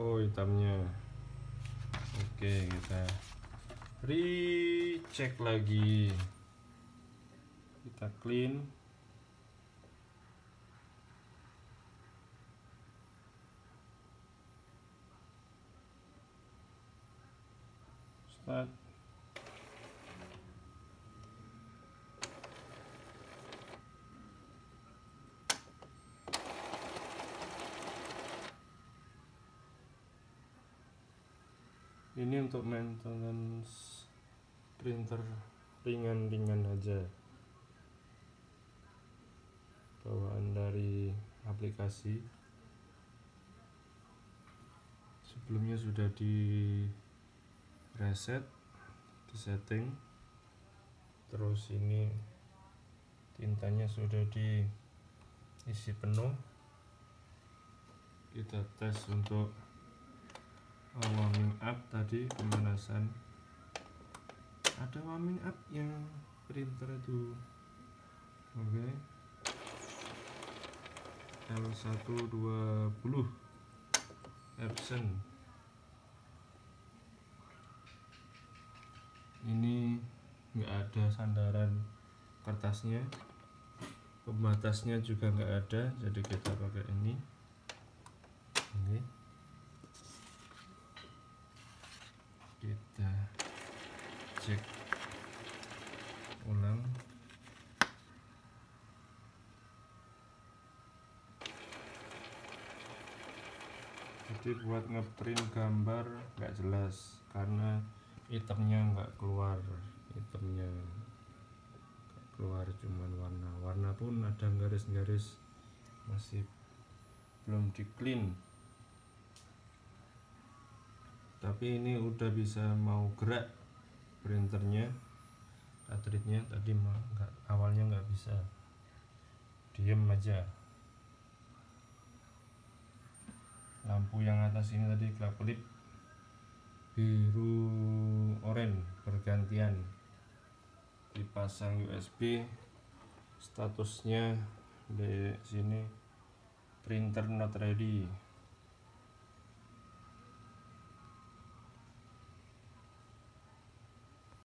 hitamnya. Oke kita recheck lagi. Kita clean. Start ini untuk maintenance printer ringan-ringan aja. Bawaan dari aplikasi. Sebelumnya sudah di reset di setting. Terus ini tintanya sudah diisi penuh. Kita tes untuk warming up tadi pemanasan. Ada warming up yang printer itu. Oke. Okay. L120 Epson. Ini enggak ada sandaran kertasnya. Pembatasnya juga enggak ada jadi kita pakai ini. Oke. okay. Kita cek ulang. Jadi buat ngeprint gambar nggak jelas karena itemnya nggak keluar itemnya nggak keluar cuman warna. Warna pun ada garis-garis masih belum di clean tapi ini udah bisa mau gerak printernya cartridge-nya tadi nggak awalnya nggak bisa. Diem aja. Lampu yang atas ini tadi kelap kelip. Biru oranye bergantian. Dipasang USB statusnya di sini printer not ready